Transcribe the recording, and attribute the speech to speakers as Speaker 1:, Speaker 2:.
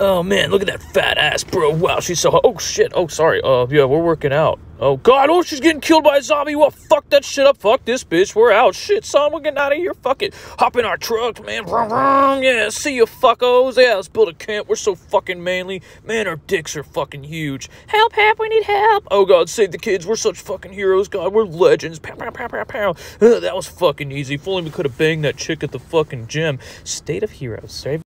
Speaker 1: Oh man, look at that fat ass, bro. Wow, she's so hot. Oh shit. Oh sorry. Uh, yeah, we're working out. Oh god. Oh, she's getting killed by a zombie. Well, fuck that shit up. Fuck this bitch. We're out. Shit, son, we're getting out of here. Fuck it. Hop in our truck, man. Vroom. Yeah, see you, fuckos. Yeah, let's build a camp. We're so fucking manly. Man, our dicks are fucking huge. Help, help. We need help. Oh god, save the kids. We're such fucking heroes. God, we're legends. Pow, pow, pow, pow, pow. Uh, that was fucking easy. If only we could have banged that chick at the fucking gym. State of heroes. Save